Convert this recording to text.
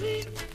sweet.